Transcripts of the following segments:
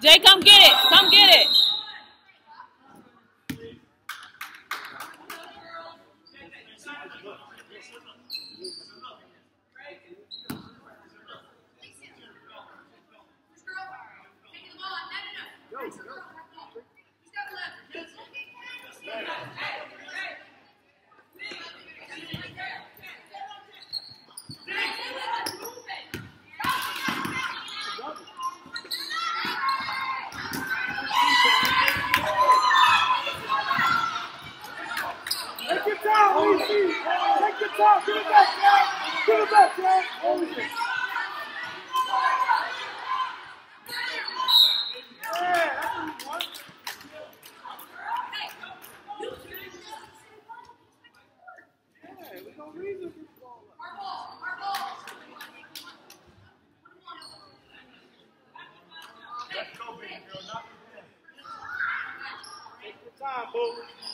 Jay, come get it. Come get it. Let's go, baby girl. Take your time, boo.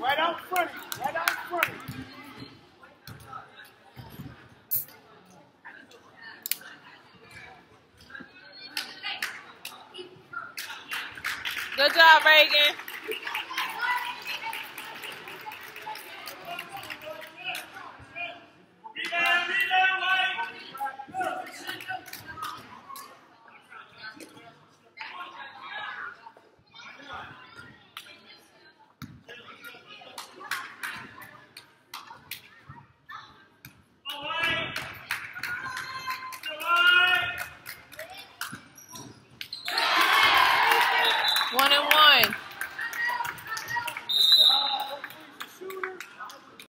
Right out front. Right out front. Good job, Reagan.